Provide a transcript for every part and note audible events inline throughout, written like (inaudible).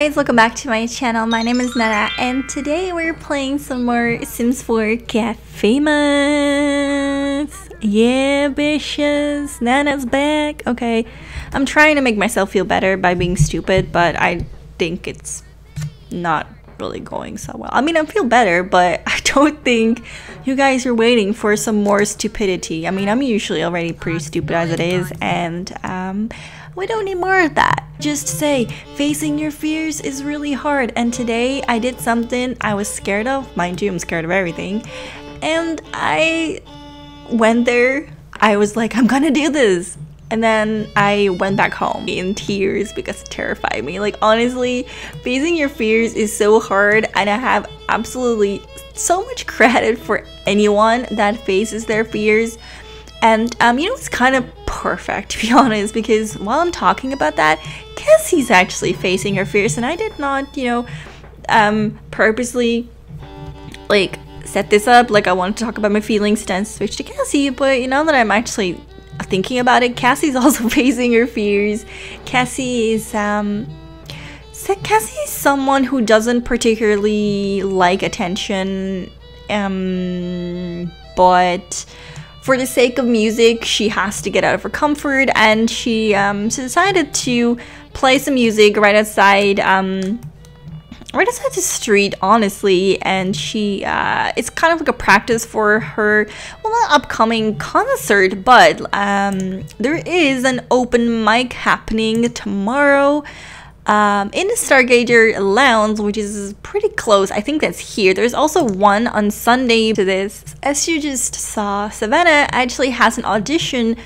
guys, welcome back to my channel. My name is Nenna and today we're playing some more Sims 4 Get Famous. Yeah, bitches. Nenna's back. Okay. I'm trying to make myself feel better by being stupid, but I think it's not really going so well. I mean, I feel better, but (laughs) I don't think you guys are waiting for some more stupidity. I mean, I'm usually already pretty stupid as it is, and um, we don't need more of that. Just say, facing your fears is really hard, and today I did something I was scared of. Mind you, I'm scared of everything. And I went there. I was like, I'm gonna do this. And then I went back home in tears because it terrified me. Like, honestly, facing your fears is so hard, and I have absolutely so much (laughs) credit for anyone that faces their fears. And, um, you know, it's kind of perfect, to be (laughs) honest, because while I'm talking about that, Cassie's actually facing her fears, and I did not, you know, um, purposely, like, set this up. Like, I wanted to talk about my feelings, then switch to Cassie, but you know that I'm actually thinking about it, Cassie's (laughs) also facing her fears. Cassie is um Cassie is someone who doesn't particularly like attention um but for the sake of music, she has to get out of her comfort and she um, decided to play some music right outside um, right outside the street, honestly, and she, uh, it's kind of like a practice for her, well, not upcoming concert, but um, there is an open mic happening tomorrow. Um, in the Stargazer Lounge, which is pretty close. I think that's here. There's also one on Sunday to this. As you just saw, Savannah actually has an audition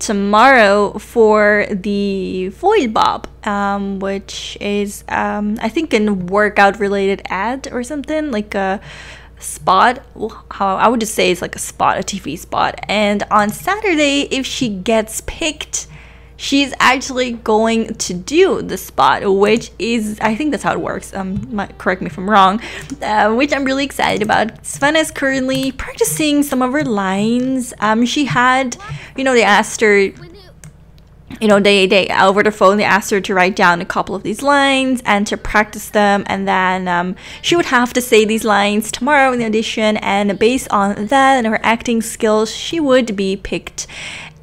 tomorrow for the Void Bob, um, which is um, I think a workout related ad or something like a spot. How I would just say it's like a spot, a TV spot. And on Saturday, if she gets picked, she's actually going to do the spot, which is, I think that's how it works. Um, correct me if I'm wrong, uh, which I'm really excited about. Sven is currently practicing some of her lines. Um, she had, you know, they asked her, you know, they, they over the phone, they asked her to write down a couple of these lines and to practice them. And then um, she would have to say these lines tomorrow in the audition. And based on that and her acting skills, she would be picked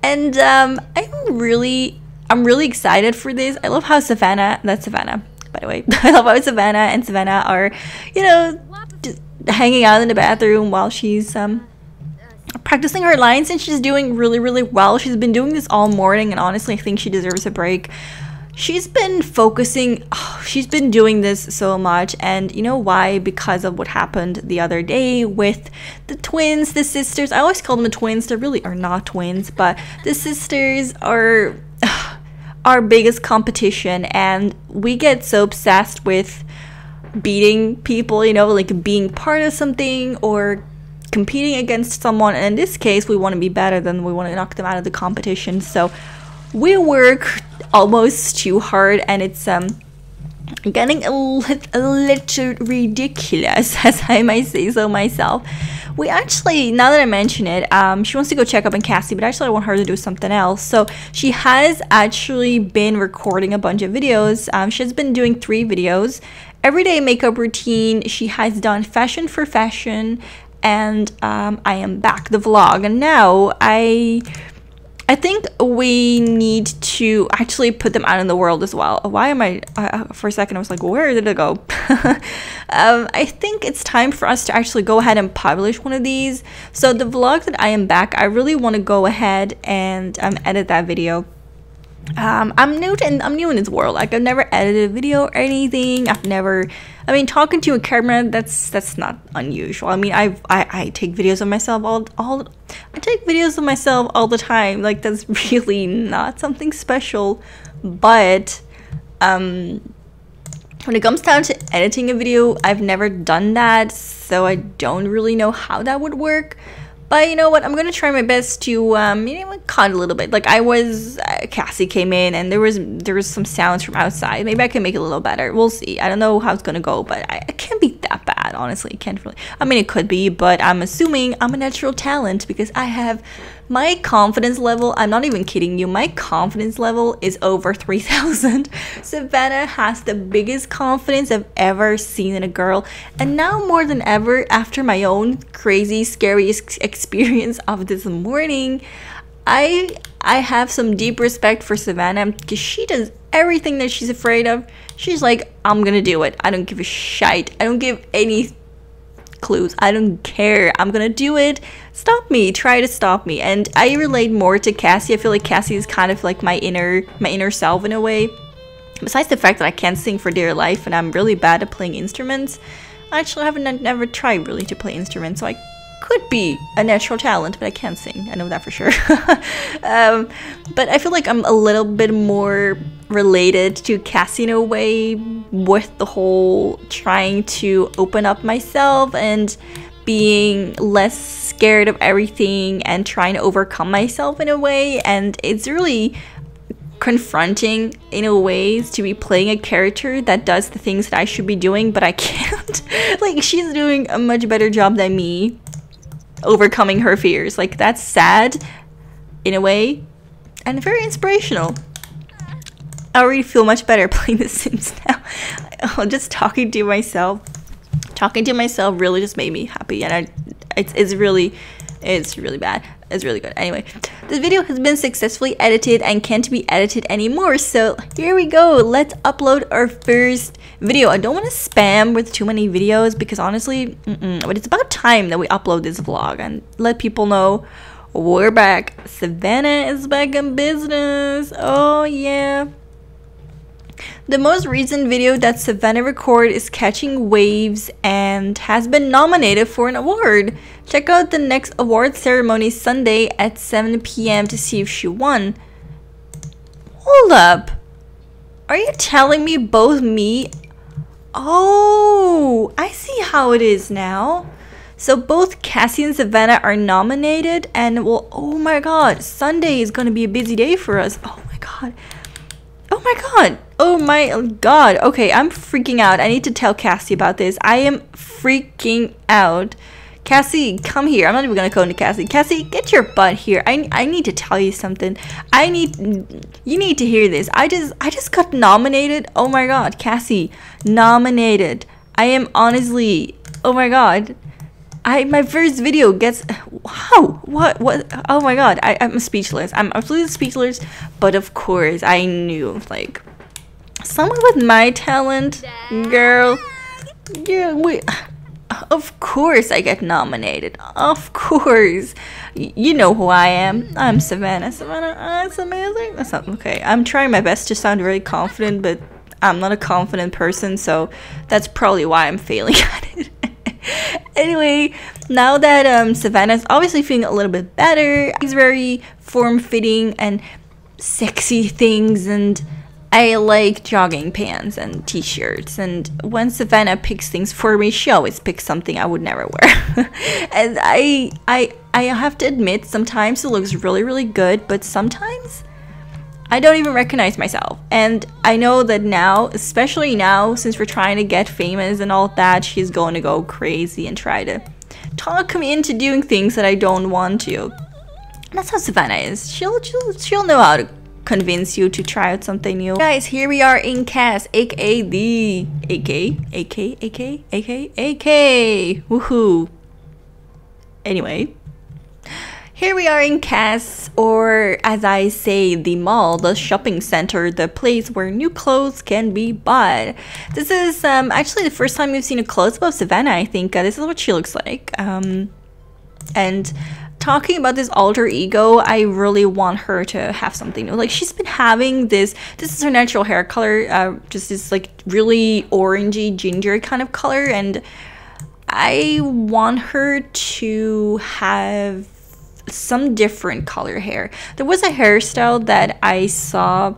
and um, I'm really, I'm really excited for this. I love how Savannah, that's Savannah, by the way. (laughs) I love how Savannah and Savannah are, you know, just hanging out in the bathroom while she's um, practicing her lines and she's doing really, really well. She's been doing this all morning and honestly, I think she deserves a break she's been focusing oh, (sighs) she's been doing this so much and you know why? Because of what happened the other day with the twins the sisters. I always call them the twins they really are not twins but the sisters are (sighs) our biggest competition and we get so obsessed with beating people you know like being part of something or competing against someone. And in this case we want to be better than we want to knock them out of the competition. So we work almost too hard and it's um getting a, li a little ridiculous (laughs) as I might say so myself. We actually, now that I mention it, um, she wants to go check up on Cassie, but actually I want her to do something else. So she has actually been recording a bunch of videos. Um, she's been doing three videos. Everyday makeup routine. She has done fashion for fashion and um, I am back the vlog. And now I I think we need to actually put them out in the world as well. Why am I, uh, for a second I was like, where did it go? (laughs) um, I think it's time for us to actually go ahead and publish one of these. So the vlog that I am back, I really want to go ahead and um, edit that video. Um, I'm new to I'm new in this world. Like I've never edited a video or anything. I've never I mean talking to a camera that's that's not unusual. I mean I've I, I take videos of myself all all I take videos of myself all the time. Like that's (laughs) really not something special. But um when it comes down to editing a video, I've never done that, so I don't really know how that would work. But you know what? I'm gonna try my best to um, you know cut a little bit. Like I was, uh, Cassie came in and there was there was some sounds from outside. Maybe I can make it a little better. We'll see. I don't know how it's gonna go, but I, it can't be that bad. honestly. Can't really. I mean, it could be, but I'm assuming I'm a natural talent because I have my confidence level. I'm not even kidding you. My confidence level is over 3000. (laughs) Savannah has the biggest confidence I've ever seen in a girl. And now more than ever, after my own crazy, scary experience of this morning, I I have some deep respect for Savannah because she does everything that she's afraid of. She's like, I'm gonna do it. I don't give a shite. I don't give any clues. I don't care. I'm gonna do it. Stop me. Try to stop me. And I relate more to Cassie. I feel like Cassie is kind of like my inner my inner self in a way. Besides the fact that I can't sing for dear life and I'm really bad at playing instruments, I actually haven't never tried really to play instruments, so I could be a natural talent, but I can't sing. I know that for sure. (laughs) um, but I feel like I'm a little bit more related to Cassie in a way with the whole trying to open up myself and being less scared of everything and trying to overcome myself in a way. And it's really confronting in a ways to be playing a character that does the things that I should be doing, but I (laughs) can't. like, she's doing a much better job than me overcoming her fears. Like that's sad in a way and very inspirational. I already feel much better (laughs) playing The Sims now. (laughs) just talking to myself, talking to myself really just made me happy and I, it's, it's really, it's really bad. It's really good. Anyway, this video has been successfully edited and can't be edited anymore. So here we go. Let's upload our first video. I don't want to spam with too many videos because honestly, mm -mm, but it's about time that we upload this vlog and let people know we're back. Savannah is back in business. Oh yeah. The most recent video that Savannah recorded is Catching Waves and has been nominated for an award. Check out the next award ceremony Sunday at 7 p.m. to see if she won. Hold up. Are you telling me both me... Oh, I see how it is now. So both Cassie and Savannah are nominated and well, oh my god, Sunday is going to be a busy day for us. Oh my god. Oh my god. Oh my god. Okay, I'm freaking out. I need to tell Cassie about this. I am freaking out. Cassie, come here. I'm not even gonna go into Cassie. Cassie, get your butt here. I, I need to tell you something. I need you need to hear this. I just I just got nominated. Oh my god, Cassie, nominated. I am honestly oh my god. I my first video gets wow what what oh my god I, I'm speechless. I'm absolutely speechless but of course I knew like someone with my talent girl yeah we of course I get nominated of course. You know who I am. I'm Savannah. Savannah uh, that's amazing. That's not okay I'm trying my best to sound very confident but I'm not a confident person so that's probably why I'm failing (laughs) at it (laughs) anyway, now that um, Savannah's obviously feeling a little bit better, he's very form-fitting and sexy things and I like jogging pants and t-shirts and when Savannah picks things for me, she always picks something I would never wear. (laughs) and I I I have to admit sometimes it looks really really good, but sometimes I don't even recognize myself. And I know that now, especially now, since we're trying to get famous and all that, she's going to go crazy and try to talk me into doing things that I don't want to. That's how Savannah is. She'll, she'll, she'll know how to convince you to try out something new. Guys, here we are in CAS, aka the AK, AK, AK, AK, AK. Woohoo. Anyway, here we are in CAS, or as I say, the mall, the shopping center, the place where new clothes can be bought. This is um, actually the first time we've seen a close-up of Savannah, I think. Uh, this is what she looks like. Um, and talking about this alter ego, I really want her to have something new. Like she's been having this, this is her natural hair color, uh, just this like really orangey ginger kind of color. And I want her to have some different color hair. There was a hairstyle that I saw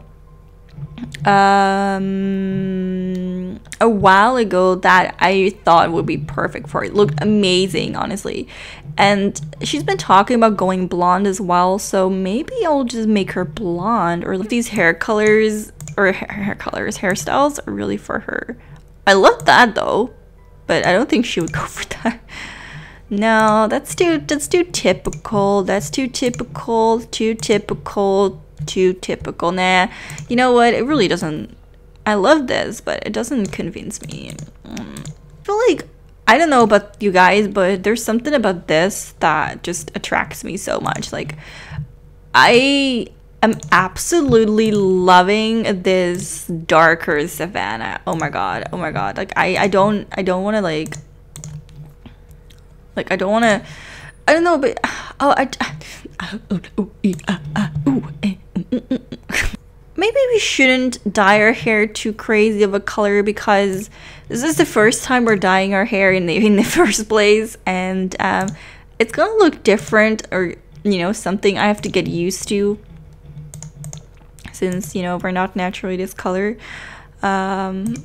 um a while ago that I thought would be perfect for it. Looked amazing, honestly. And she's been talking about going blonde as well, so maybe I'll just make her blonde or these hair colors or hair colors, hairstyles are really for her. I love that though. but I don't think she would (laughs) go for that. No, that's too that's too typical. That's too typical. Too typical. Too typical. Nah. You know what? It really doesn't. I love this, but it doesn't convince me. Mm. I feel like I don't know about you guys, but there's something about this that just attracts me so much. Like I am absolutely loving this darker savannah. Oh my god. Oh my god. Like I I don't I don't want to like like I don't want to I don't know but oh I Maybe we shouldn't dye our hair too crazy of a color because this is the first time we're dyeing our hair in the, in the (laughs) first place and um, it's gonna look different or you know something I have to get used to since you know we're not naturally this color. Um,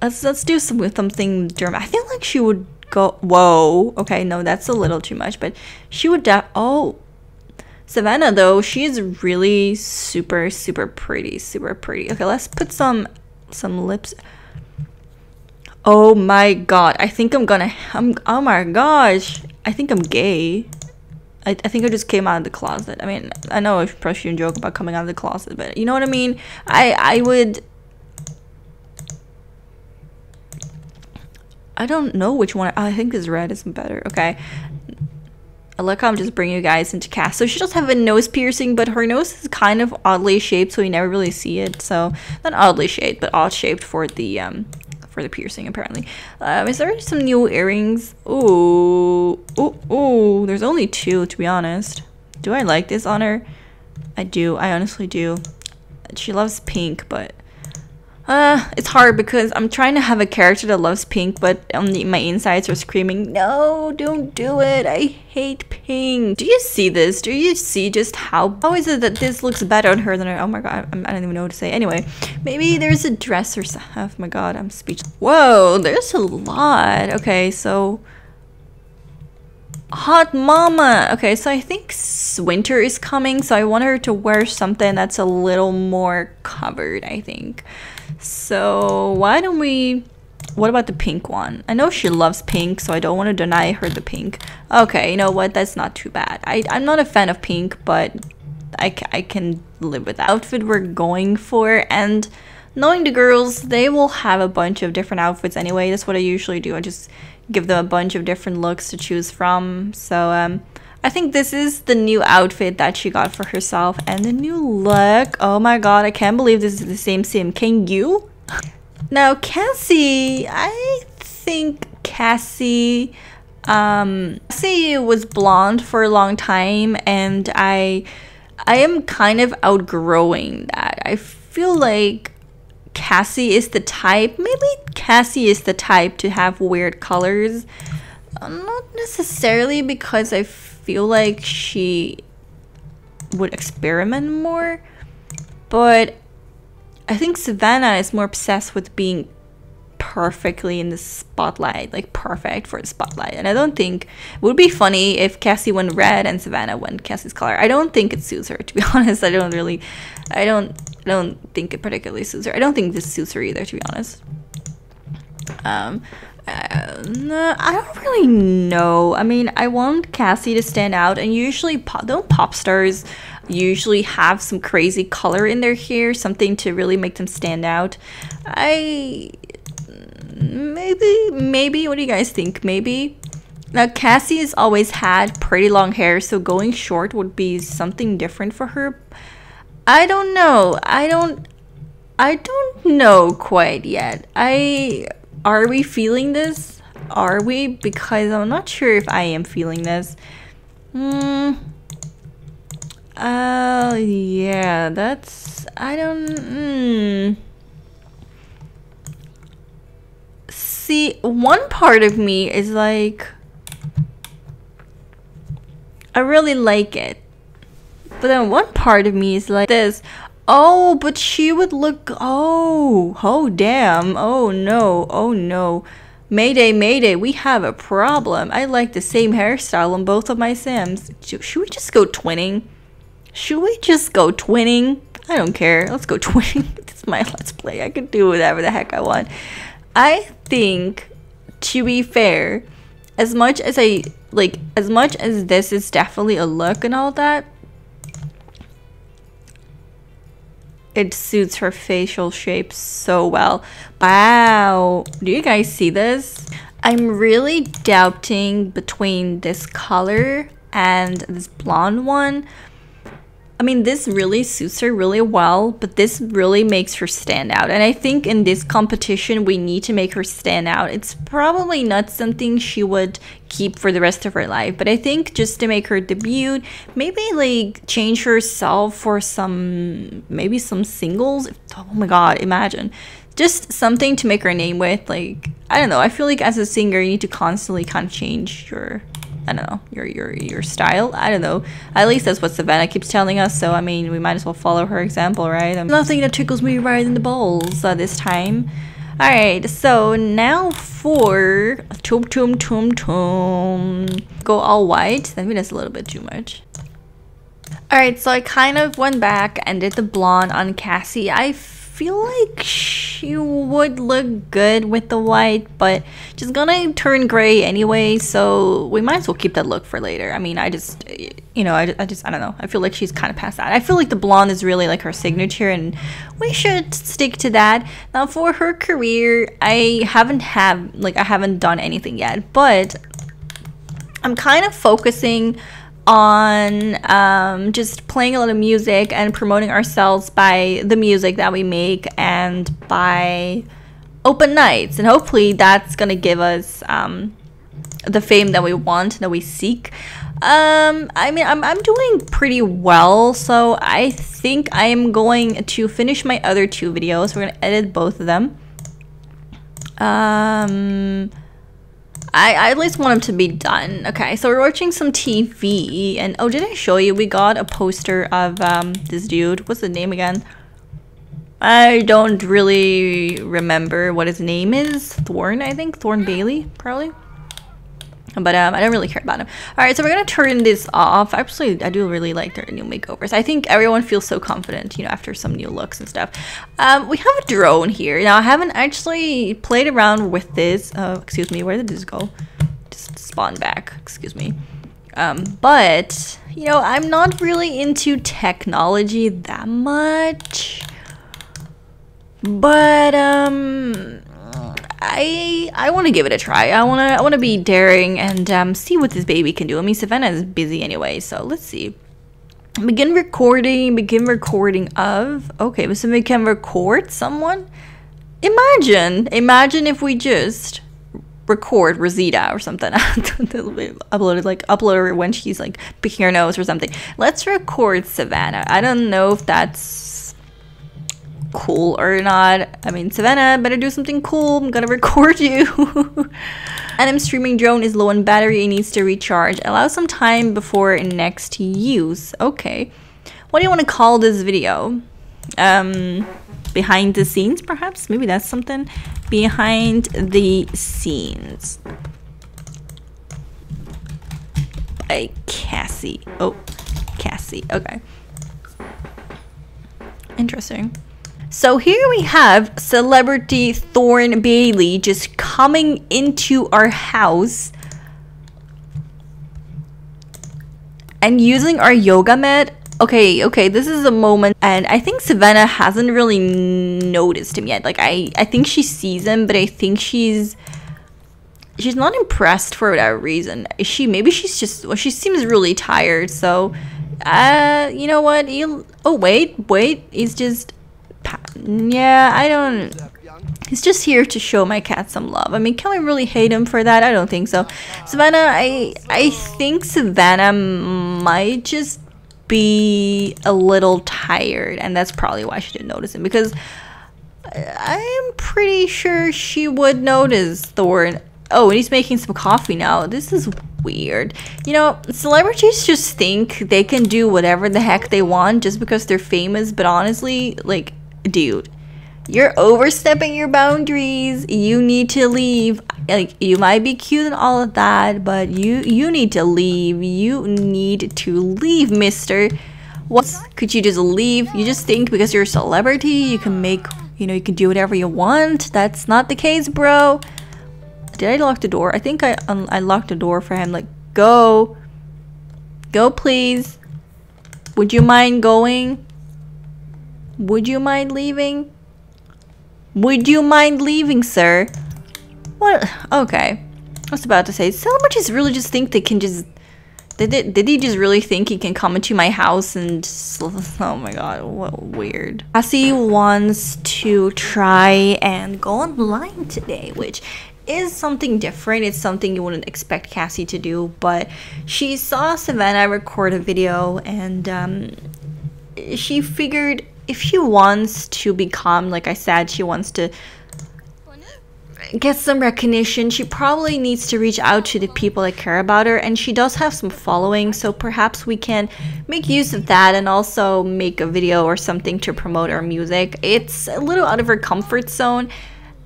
let's let's do some something German. I feel like she would go. Whoa. Okay, no, that's a little too much. But she would. Da- oh, Savannah though, she's really super super pretty, super pretty. Okay, let's put some some lips. Oh my god, I think I'm gonna. I'm. Oh my gosh, I think I'm gay. I, I think I just came out of the closet. I mean, I know I probably shouldn't joke about coming out of the closet, but you know what I mean? I, I would... I don't know which one. I think this red is better. Okay. I like how I'm just bringing you guys into cast. So she does have a nose piercing, but her nose is kind of oddly shaped, so you never really see it. So not oddly shaped, but odd shaped for the um for the piercing apparently. Um, is there some new earrings? Ooh, ooh, ooh. There's only two to be honest. Do I like this on her? I do. I honestly do. She loves pink, but uh, it's hard because I'm trying to have a character that loves pink, but on the, my insides are screaming, no, don't do it. I hate pink. Do you see this? Do you see just how, how is it that this looks better on her than her? Oh my god, I, I don't even know what to say. Anyway, maybe there's a dress or something. Oh my god, I'm speechless. Whoa, there's a lot. Okay, so Hot mama. Okay, so I think winter is coming, so I want her to wear something that's a little more covered, I think. So why don't we... What about the pink one? I know she loves pink, so I don't want to deny her the pink. Okay, you know what? That's not too bad. I, I'm not a fan of pink, but I, I can live with that outfit we're going for. And knowing the girls, they will have a bunch of different outfits anyway. That's what I usually do. I just give them a bunch of different looks to choose from. So um, I think this is the new outfit that she got for herself and the new look. Oh my god, I can't believe this is the same sim. Can you? (laughs) Now Cassie, I think Cassie um Cassie was blonde for a long time and I I am kind of outgrowing that. I feel like Cassie is the type, maybe Cassie is the type to have weird colors. Uh, not necessarily because I feel like she would experiment more. But I think Savannah is more obsessed with being perfectly in the spotlight, like perfect for the spotlight. And I don't think it would be funny if Cassie went red and Savannah went Cassie's color. I don't think it suits her, to be (laughs) honest. I don't really, I don't, I don't think it particularly suits her. I don't think this suits her either, to be honest. Um, uh, I don't really know. I mean, I want Cassie to stand out, and usually, pop, don't pop stars usually have some crazy color in their hair, something to really make them stand out. I maybe, maybe. What do you guys think? Maybe. Now, Cassie has always had pretty long hair, so going short would be something different for her. I don't know. I don't. I don't know quite yet. I are we feeling this? Are we? Because I'm not sure if I am feeling this. Hmm. Uh, yeah, that's... I don't... Hmm. See, one part of me is like... I really like it. But then one part of me is like this. Oh, but she would look. Oh, oh, damn. Oh, no. Oh, no. Mayday, Mayday, we have a problem. I like the same hairstyle on both of my Sims. Should we just go twinning? Should we just go twinning? I don't care. Let's go (laughs) twinning. this is my Let's Play. I can do whatever the heck I want. I think to be fair, as much as I like, as much as this is definitely a look and all that, it suits her facial shape so well. Wow. Do you guys see this? I'm really doubting between this color and this blonde one. I mean, this really suits her really well, but this really makes her stand out. And I think in this competition, we need to make her stand out. It's probably not something she would keep for the rest of her life, but I think just to make her debut, maybe like change herself for some, maybe some singles. Oh my god, imagine. Just something to make her name with. Like, I don't know. I feel like as a singer, you need to constantly kind of change your I don't know, your your your style. I don't know. At least that's what Savannah keeps telling us. So I mean, we might as well follow her example, right? Um, nothing that tickles me right in the balls uh, this time. All right, so now for tum tum tum tum. Go all white. I mean, that's a little bit too much. All right, so I kind of went back and did the blonde on Cassie. I feel like she would look good with the white, but she's gonna turn gray anyway, so we might as well keep that look for later. I mean, I just, you know, I, I just, I don't know. I feel like she's kind of past that. I feel like the blonde is really like her signature, and we should stick to that. Now, for her career, I haven't have like I haven't done anything yet, but I'm kind of focusing on um, just playing a lot of music and promoting ourselves by the music that we make and by open nights. And hopefully that's going to give us um, the fame that we want, that we seek. Um, I mean, I'm, I'm doing pretty well, so I think I'm going to finish my other two videos. We're going to edit both of them. Um, I, I at least want them to be done. Okay, so we're watching some TV, and oh, did I show you? We got a poster of um, this dude. What's the name again? I don't really remember what his name is. Thorne, I think. Thorne Bailey, probably. But um, I don't really care about them. All right, so we're gonna turn this off. Actually, I do really like their new makeovers. I think everyone feels so confident, you know, after some new looks and stuff. Um, we have a drone here. Now, I haven't actually played around with this. Uh, excuse me, where did this go? Just spawn back. Excuse me. Um, but you know, I'm not really into technology that much. But um I I want to give it a try. I want to I want to be daring and um, see what this baby can do. I mean, Savannah is busy anyway, so let's see. Begin recording. Begin recording of. Okay, so we can record someone. Imagine, imagine if we just record Rosita or something. (laughs) uploaded like upload her when she's like picking her nose or something. Let's record Savannah. I don't know if that's cool or not. I mean, Savannah, better do something cool. I'm gonna (laughs) record you. (laughs) And I'm streaming drone is low on battery. It needs to recharge. Allow some time before next use. Okay. What do you want to call this video? Um, behind the scenes, perhaps? Maybe that's something. Behind the scenes. By Cassie. Oh, Cassie. Okay. Interesting. So here we have celebrity Thorne Bailey just coming into our house and using our yoga mat. Okay, okay, this is a moment and I think Savannah hasn't really noticed him yet. Like I I think she sees him, but I think she's she's not impressed for whatever reason. Is she maybe she's just well, she seems really tired, so uh you know what? He'll, oh wait, wait, he's just yeah, I don't... He's just here to show my cat some love. I mean, can we really hate him for that? I don't think so. Savannah, I, I think Savannah might just be a little tired. And that's probably why she didn't notice him. Because I'm pretty sure she would notice Thorne. Oh, and he's making some coffee now. This is weird. You know, celebrities just think they can do whatever the heck they want just because they're famous. But honestly, like dude, you're overstepping your boundaries. You need to leave. Like you might be cute and all of that, but you you need to leave. You need to leave, mister. What could you just leave? You just think because you're a celebrity, you can make, you know, you can do whatever you want. That's not the case, bro. did I lock the door? I think I um, I locked the door for him. Like, go. Go, please. Would you mind going? Would you mind leaving? Would you mind leaving, sir? What? Okay. I was about to say, just really just think they can just... Did, did he just really think he can come into my house and just, (laughs) oh my god, what weird. Cassie wants to try and go online today, which is something different. It's something you wouldn't expect Cassie to do, but she saw Savannah record a video and um, she figured if she wants to become, like I said, she wants to get some recognition, she probably needs to reach out to the people that care about her. And she does have some following, so perhaps we can make use of that and also make a video or something to promote our music. It's a little out of her comfort zone.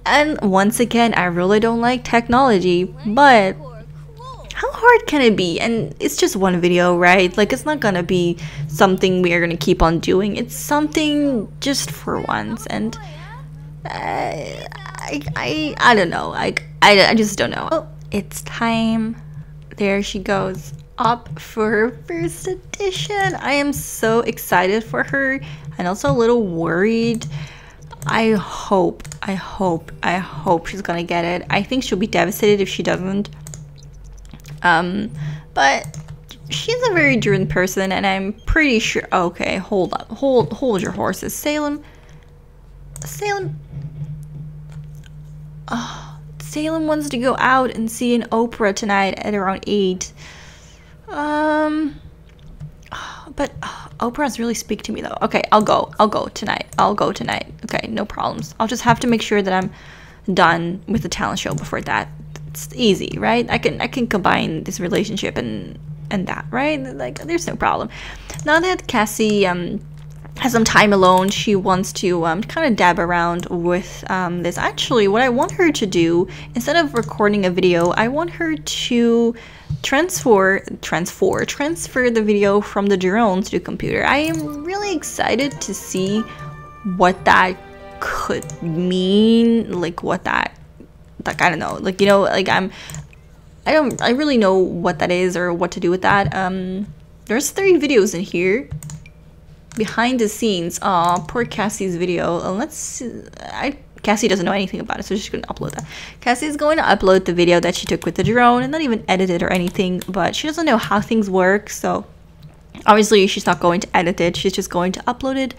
And once again, I really don't like technology, but how hard can it be? And it's just one video, right? Like, it's not gonna be something we are gonna keep on doing. It's something just for once. And uh, I, I, I don't know. Like, I, I just don't know. Oh, it's time. There she goes. Up for her first edition. I am so excited for her and also a little worried. I hope, I hope, I hope she's gonna get it. I think she'll be devastated if she doesn't. Um, but she's a very driven person, and I'm pretty sure. Okay, hold up, hold, hold your horses, Salem. Salem. Oh, Salem wants to go out and see an opera tonight at around eight. Um, but uh, operas really speak to me though. Okay, I'll go. I'll go tonight. I'll go tonight. Okay, no problems. I'll just have to make sure that I'm done with the talent show before that it's easy, right? I can I can combine this relationship and and that, right? Like there's no problem. Now that Cassie um has some time alone, she wants to um, kind of dab around with um, this. Actually, what I want her to do, instead of recording a video, I want her to transfer, transfer, transfer the video from the drone to the computer. I am really excited to see what that could mean, like what that like I don't know, like you know, like I'm, I don't, I really know what that is or what to do with that. Um, there's three videos in here. Behind the scenes, aw, poor Cassie's video. Uh, let's, I Cassie doesn't know anything about it, so she's gonna upload that. Cassie's going to upload the video that she took with the drone and not even edit it or anything, but she doesn't know how things work, so obviously she's not going to edit it, she's just going to upload it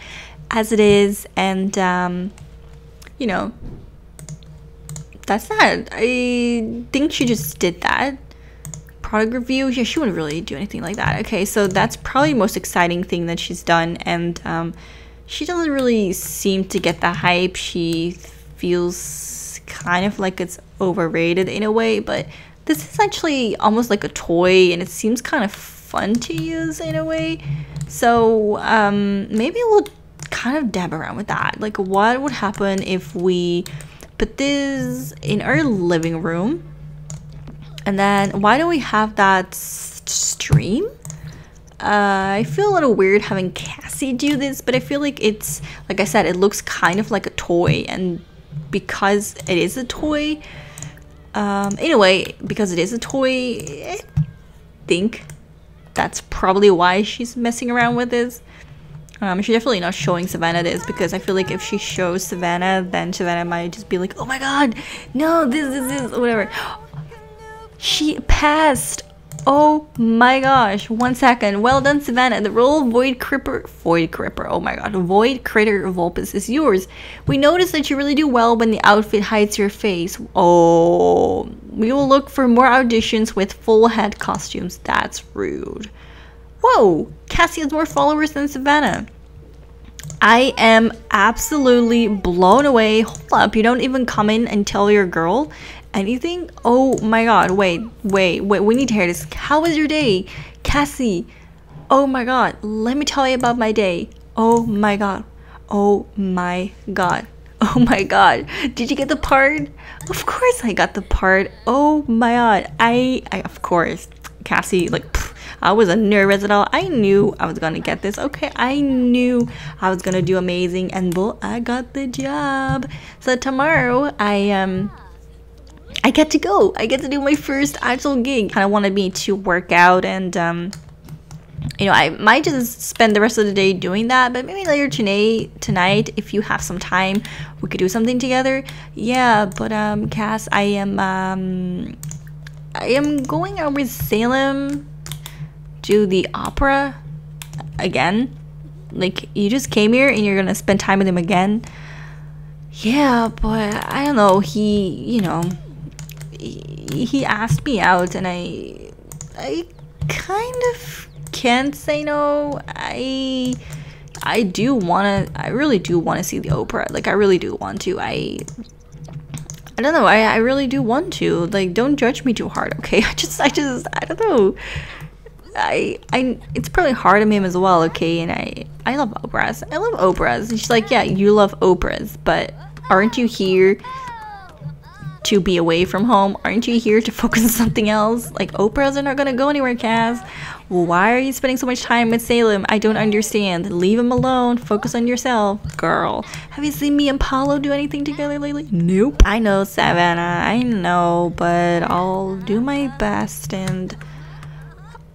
as it is, and um, you know, that's that. I think she just did that. Product review, yeah, she wouldn't really do anything like that. Okay, so that's probably the most exciting thing that she's done, and um, she doesn't really seem to get the hype. She feels kind of like it's overrated in a way, but this is actually almost like a toy, and it seems kind of fun to use in a way. So um, maybe we'll kind of dab around with that. Like, what would happen if we put this in our living room. And then why don't we have that stream? Uh, I feel a little weird having Cassie do this, but I feel like it's, like I said, it looks kind of like a toy. And because it is a toy, um, in a way, because it is a toy, I think that's probably why she's messing around with this. Um, she's definitely not showing Savannah this because I feel like if she shows Savannah, then Savannah might just be like, oh my god, no, this, this, this, whatever. She passed. Oh my gosh. One second. Well done, Savannah. The role of Void Cripper, Void Cripper, oh my god, Void Critter Vulpes is yours. We notice that you really do well when the outfit hides your face. Oh, we will look for more auditions with full head costumes. That's rude. Whoa, Cassie has more followers than Savannah. I am absolutely blown away. Hold up, you don't even come in and tell your girl anything? Oh my god, wait, wait, wait, we need to hear this. How was your day? Cassie, oh my god, let me tell you about my day. Oh my god, oh my god. (laughs) Oh my god, did you get the part? Of course I got the part. Oh my god, I, I of course, Cassie, like, I was a nervous at all. I knew I was gonna get this. Okay, I knew I was gonna do amazing, and well, I got the job. So tomorrow, I um. I get to go. I get to do my first actual gig. Kind of wanted me to work out and um, you know, I might just spend the rest of the day doing that, but maybe later tonight, tonight, if you have some time, we could do something together. Yeah, but um, Cass, I am um, I am going out with Salem to the opera again. Like you just came here and you're gonna spend time with him again. Yeah, but I don't know. He, you know, he, he asked me out, and I, I kind of can't say no. I I do want to I really do want to see the opera. Like I really do want to. I I don't know. I I really do want to. Like don't judge me too hard, okay? (laughs) I just I just I don't know. I I it's probably hard on him as well, okay? And I I love operas. I love operas. And she's like, "Yeah, you love operas, but aren't you here to be away from home? Aren't you here to (laughs) focus on something else? Like operas are not gonna go anywhere, Cass. Why are you spending so much time with Salem? I don't understand. Leave him alone. Focus on yourself, girl. Have you seen me and Paulo do anything together lately? Nope. I know, Savannah. I know, but I'll do my best and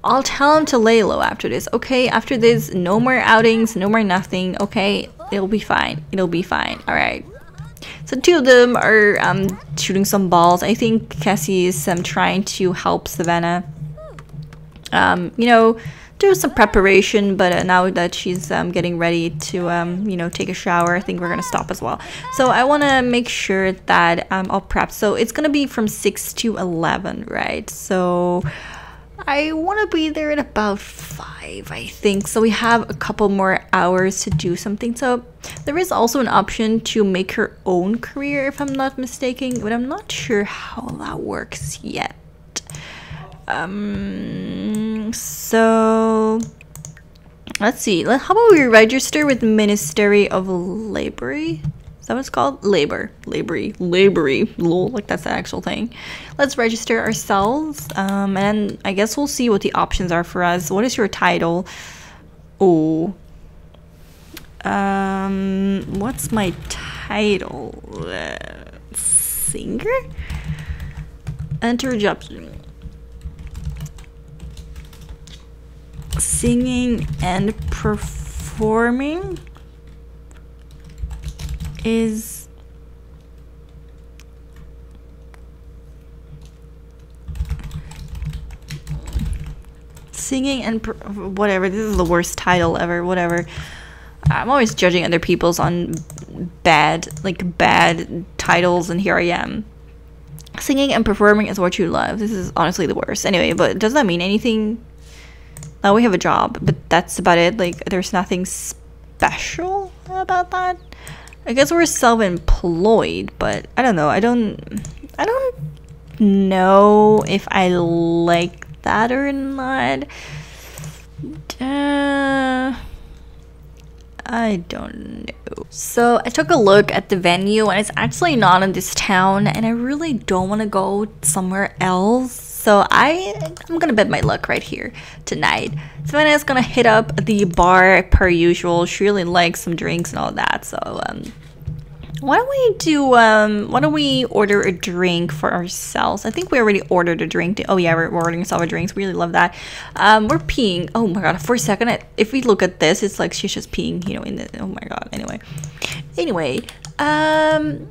I'll tell him to lay low after this. Okay, after this, no more outings, no more nothing. Okay, it'll be fine. It'll be fine. All right. So two of them are um, shooting some balls. I think Cassie is um, trying to help Savannah um, you know, do some preparation, but uh, now that she's um, getting ready to, um, you know, take a shower, I think we're gonna stop as well. So I want to make sure that I'm all prepped. So it's gonna be from 6 to 11, right? So I want to be there at about 5, I think. So we have a couple more hours to do something. So there is also an option to make her own career, if I'm not mistaken, but I'm not sure how that works yet. Um, so let's see. How about we register with Ministry of Labor? That was called? Labor. Labory. Labory. Lol, like that's the actual thing. Let's register ourselves. Um, and I guess we'll see what the options are for us. What is your title? Oh. Um, what's my title? Uh, singer? Enter job singing and performing is singing and whatever this is the worst title ever whatever. I'm always judging other people's on bad like bad titles and here i am. Singing and performing is what you love. This is honestly the worst. Anyway but does that mean anything? Now we have a job, but that's about it. Like, there's nothing special about that. I guess we're self-employed, but I don't know. I don't, I don't know if I like that or not. Uh, I don't know. So I took a look at the venue and it's actually not in this town and I really don't want to go somewhere else so I, I'm gonna bet my luck right here tonight. Savannah's gonna hit up the bar per usual. She really likes some drinks and all that. So um, why don't we do, um, why don't we order a drink for ourselves? I think we already ordered a drink. oh yeah, we're, ordering some drinks. We really love that. Um, we're peeing. Oh my god, for a second, if we look at this, it's like she's just peeing, you know, in the, oh my god, anyway. Anyway, um,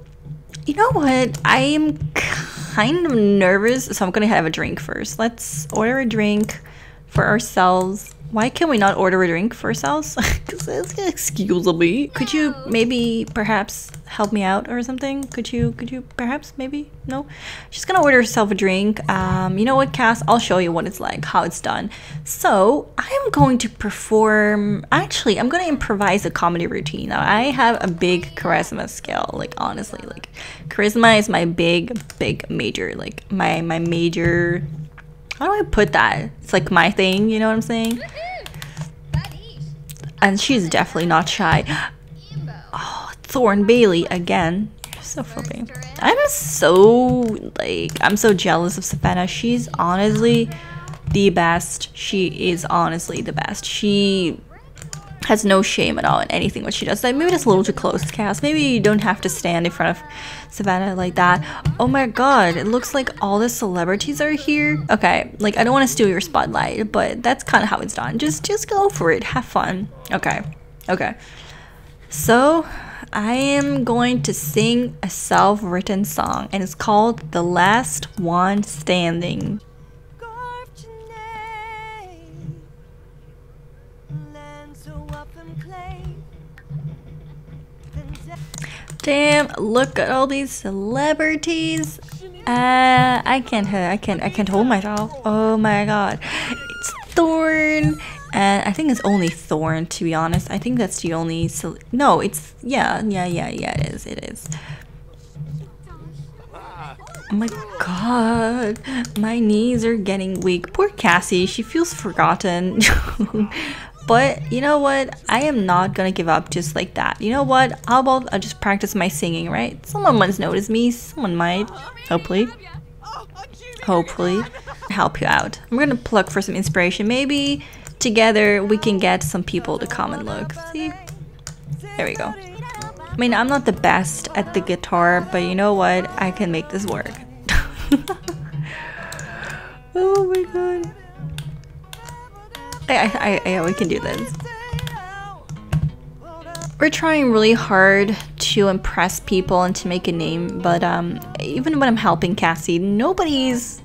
you know what? I am kind of nervous, so I'm gonna have a drink first. Let's order a drink for ourselves. Why can we not order a drink for ourselves? (laughs) Excuse me. Could you maybe perhaps help me out or something? Could you could you perhaps maybe? No? She's gonna order herself a drink. Um, you know what, Cass? I'll show you what it's like, how it's done. So I am going to perform actually I'm gonna improvise a comedy routine. Now I have a big charisma skill, like honestly, like charisma is my big, big major, like my my major how do I put that? It's like my thing, you know what I'm saying? And she's definitely not shy. Oh, Thorne Bailey again. So funny. I'm so, like, I'm so jealous of Savannah. She's honestly the best. She is honestly the best. She has no shame at all in anything what she does. Like maybe that's a little too close, Cass. Maybe you don't have to stand in front of Savannah like that. Oh my god, it looks like all the celebrities are here. Okay, like I don't want to steal your spotlight, but that's kind of how it's done. Just just go for it. Have fun. Okay. Okay. So, I am going to sing a self-written song and it's called The Last One Standing. Damn, look at all these celebrities. Uh, I can't, I can't, I can't hold myself. Oh my god. It's Thorne. And I think it's only Thorne, to be honest. I think that's the only, no, it's, yeah, yeah, yeah, yeah, it is, it is. Oh my god, my knees are getting weak. Poor Cassie, she feels forgotten. (laughs) But you know what? I am not gonna give up just like that. You know what? How about I just practice my singing, right? Someone might notice me. Someone might. Hopefully. Hopefully. Help you out. I'm gonna plug for some inspiration. Maybe together we can get some people to come and look. See? There we go. I mean, I'm not the best at the guitar, but you know what? I can make this work. (laughs) oh my god. I, I, I, we can do this. We're trying really hard to impress people and to make a name, but um, even when I'm helping Cassie, nobody's,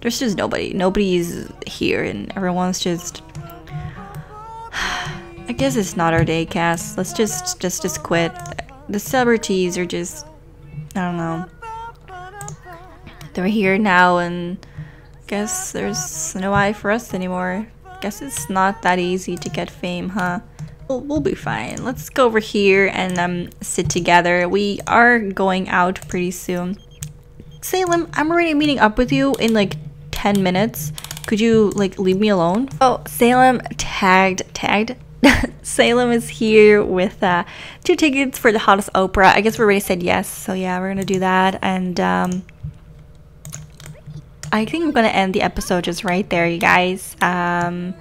there's just nobody. Nobody's here and everyone's just, (sighs) I guess it's not our day, Cass. Let's just, just, just quit. The celebrities are just, I don't know. They're here now and I guess there's no eye for us anymore. Guess it's not that easy to get fame, huh? We'll, we'll be fine. Let's go over here and um, sit together. We are going out pretty soon. Salem, I'm already meeting up with you in like 10 minutes. Could you like leave me alone? Oh, Salem tagged, tagged? (laughs) Salem is here with uh, two tickets for the hottest opera. I guess we already said yes, so yeah, we're gonna do that. And um, I think I'm gonna end the episode just right there, you guys. Um,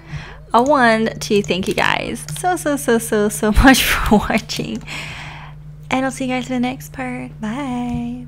I want to thank you guys so, so, so, so, so (laughs) much for watching. And I'll see you guys in the next part. Bye.